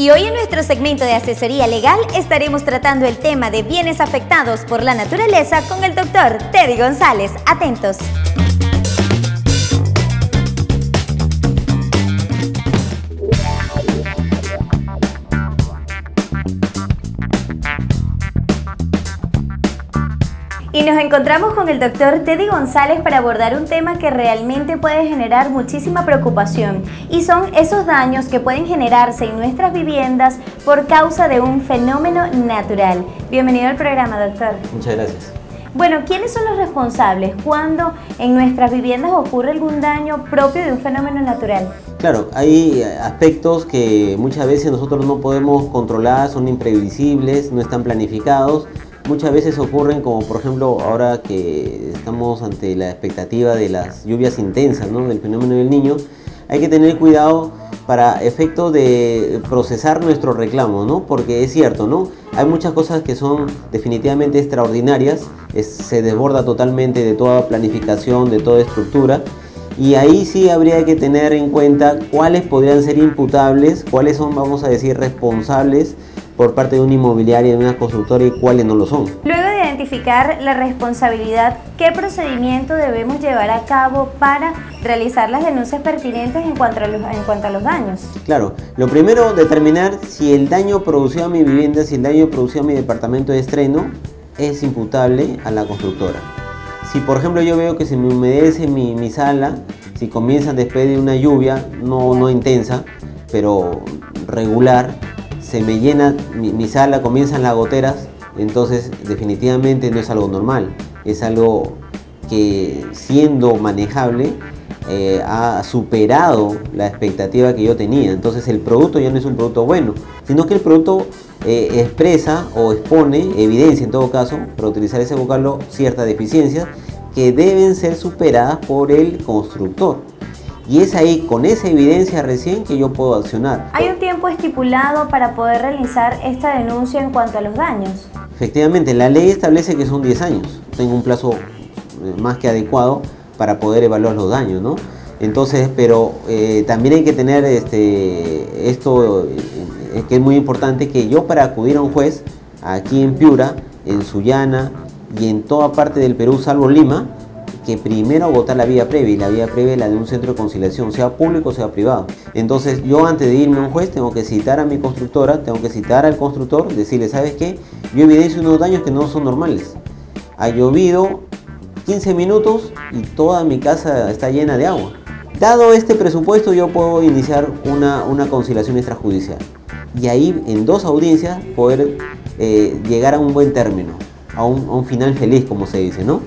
Y hoy en nuestro segmento de asesoría legal estaremos tratando el tema de bienes afectados por la naturaleza con el doctor Teddy González. Atentos. Encontramos con el doctor Teddy González para abordar un tema que realmente puede generar muchísima preocupación y son esos daños que pueden generarse en nuestras viviendas por causa de un fenómeno natural. Bienvenido al programa, doctor. Muchas gracias. Bueno, ¿quiénes son los responsables cuando en nuestras viviendas ocurre algún daño propio de un fenómeno natural? Claro, hay aspectos que muchas veces nosotros no podemos controlar, son imprevisibles, no están planificados muchas veces ocurren como por ejemplo ahora que estamos ante la expectativa de las lluvias intensas, ¿no? del fenómeno del niño, hay que tener cuidado para efecto de procesar nuestro reclamo, ¿no? Porque es cierto, ¿no? Hay muchas cosas que son definitivamente extraordinarias, se desborda totalmente de toda planificación, de toda estructura, y ahí sí habría que tener en cuenta cuáles podrían ser imputables, cuáles son, vamos a decir, responsables por parte de una inmobiliaria, de una constructora y cuáles no lo son. Luego de identificar la responsabilidad, ¿qué procedimiento debemos llevar a cabo para realizar las denuncias pertinentes en cuanto a los, en cuanto a los daños? Claro, lo primero, determinar si el daño producido a mi vivienda, si el daño producido a mi departamento de estreno es imputable a la constructora. Si por ejemplo yo veo que se me humedece mi, mi sala, si comienza después de una lluvia, no, no intensa, pero regular, se me llena mi, sala, comienzan las goteras, entonces definitivamente no es algo normal, es algo que siendo manejable eh, ha superado la expectativa que yo tenía. Entonces el producto ya no es un producto bueno, sino que el producto eh, expresa o expone, evidencia en todo caso, para utilizar ese vocablo, ciertas deficiencias que deben ser superadas por el constructor. Y es ahí, con esa evidencia recién, que yo puedo accionar. ¿Hay un tiempo estipulado para poder realizar esta denuncia en cuanto a los daños? Efectivamente, la ley establece que son 10 años. Tengo un plazo eh, más que adecuado para poder evaluar los daños, ¿no? Entonces, pero eh, también hay que tener este, esto eh, que es muy importante, que yo para acudir a un juez, aquí en Piura, en Sullana y en toda parte del Perú, salvo Lima, que primero agotar la vía previa y la vía previa es la de un centro de conciliación, sea público o sea privado. Entonces yo antes de irme a un juez tengo que citar a mi constructora, tengo que citar al constructor, decirle, ¿sabes qué? Yo evidencio unos daños que no son normales. Ha llovido 15 minutos y toda mi casa está llena de agua. Dado este presupuesto yo puedo iniciar una, una conciliación extrajudicial y ahí en dos audiencias poder eh, llegar a un buen término, a un, a un final feliz como se dice, ¿no?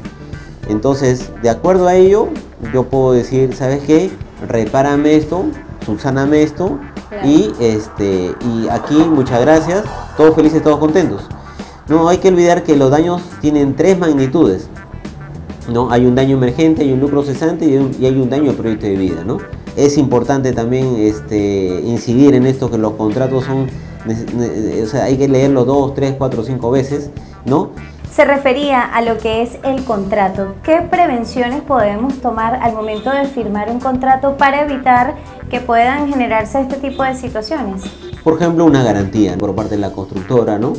Entonces, de acuerdo a ello, yo puedo decir, ¿sabes qué? Repárame esto, subsáname esto y este y aquí muchas gracias, todos felices, todos contentos. No hay que olvidar que los daños tienen tres magnitudes. ¿no? Hay un daño emergente, hay un lucro cesante y hay un, daño de proyecto de vida. ¿no? Es importante también este, incidir en esto que los contratos son, o sea, hay que leerlos dos, tres, cuatro, cinco veces, ¿no? Se refería a lo que es el contrato. ¿Qué prevenciones podemos tomar al momento de firmar un contrato para evitar que puedan generarse este tipo de situaciones? Por ejemplo, una garantía por parte de la constructora, ¿no?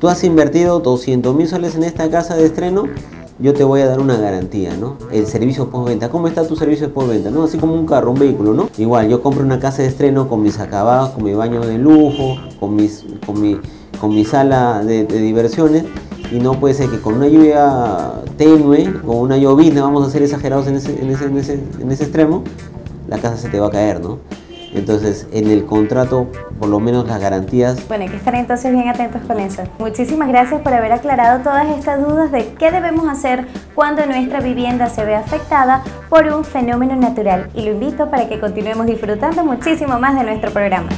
Tú has invertido 200 mil soles en esta casa de estreno, yo te voy a dar una garantía, ¿no? El servicio postventa. ¿Cómo está tu servicio postventa? ¿No? Así como un carro, un vehículo, ¿no? Igual, yo compro una casa de estreno con mis acabados, con mi baño de lujo, con, mis, con, mi, con mi sala de, de diversiones y no puede ser que con una lluvia tenue o una llovina, vamos a ser exagerados en ese, en ese, en ese, en ese extremo, la casa se te va a caer, ¿no? Entonces, en el contrato, por lo menos las garantías... Bueno, hay que estar entonces bien atentos con eso. Muchísimas gracias por haber aclarado todas estas dudas de qué debemos hacer cuando nuestra vivienda se ve afectada por un fenómeno natural. Y lo invito para que continuemos disfrutando muchísimo más de nuestro programa.